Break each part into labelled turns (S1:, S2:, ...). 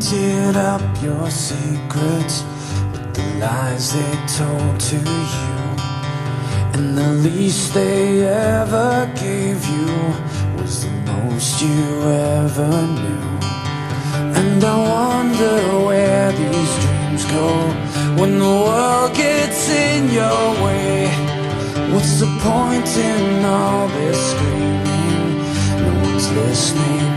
S1: painted up your secrets with the lies they told to you. And the least they ever gave you was the most you ever knew. And I wonder where these dreams go when the world gets in your way. What's the point in all this screaming? No one's listening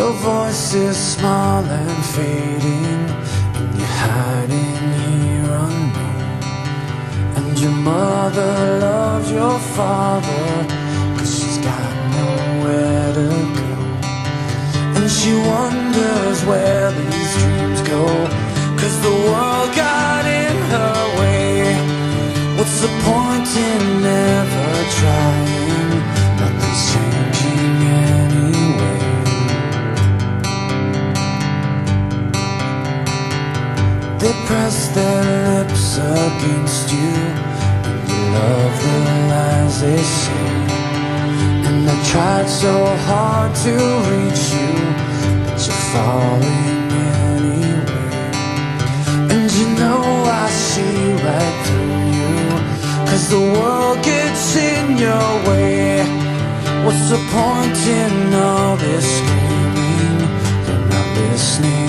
S1: Your voice is small and fading, and you're hiding here unknown. And your mother loves your father, cause she's got nowhere to go. And she wonders where They press their lips against you. And you love the lies they say And they tried so hard to reach you But you're falling anyway. And you know I see right through you Cause the world gets in your way. What's the point in all this screaming? You're not listening